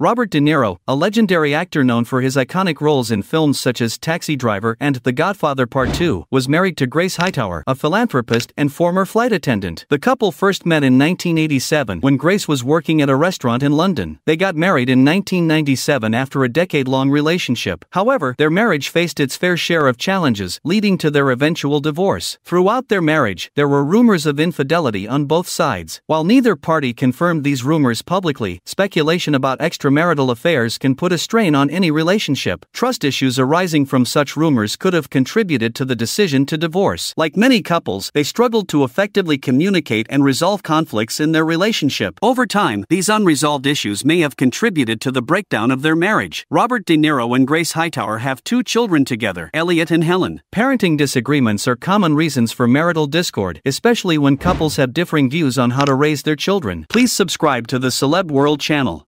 Robert De Niro, a legendary actor known for his iconic roles in films such as Taxi Driver and The Godfather Part 2, was married to Grace Hightower, a philanthropist and former flight attendant. The couple first met in 1987 when Grace was working at a restaurant in London. They got married in 1997 after a decade long relationship. However, their marriage faced its fair share of challenges, leading to their eventual divorce. Throughout their marriage, there were rumors of infidelity on both sides. While neither party confirmed these rumors publicly, speculation about extra extramarital affairs can put a strain on any relationship. Trust issues arising from such rumors could have contributed to the decision to divorce. Like many couples, they struggled to effectively communicate and resolve conflicts in their relationship. Over time, these unresolved issues may have contributed to the breakdown of their marriage. Robert De Niro and Grace Hightower have two children together, Elliot and Helen. Parenting disagreements are common reasons for marital discord, especially when couples have differing views on how to raise their children. Please subscribe to the Celeb World channel.